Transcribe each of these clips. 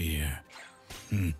fear. Hmm.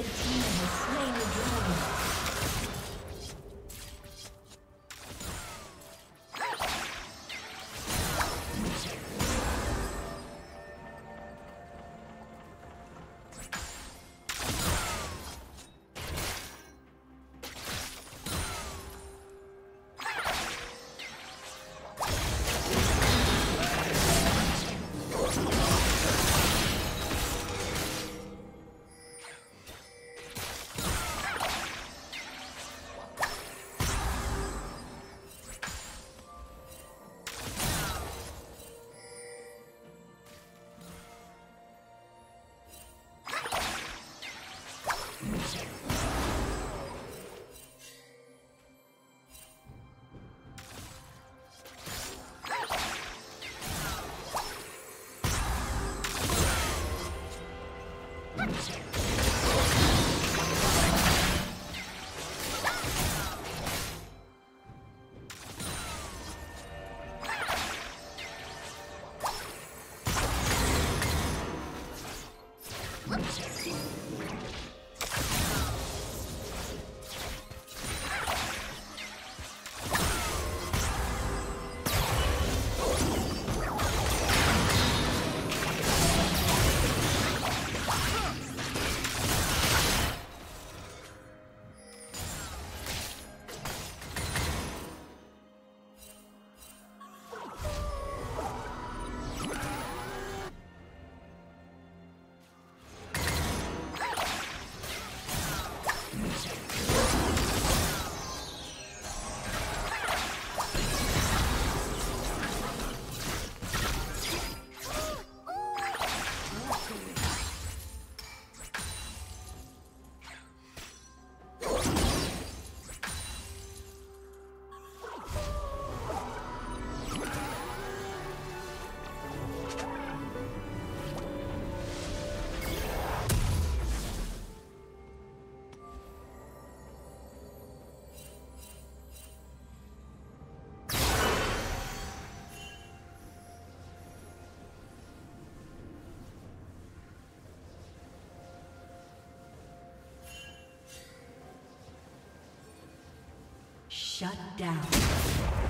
Red team. Shut down.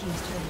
Team's turret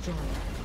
Destroyed.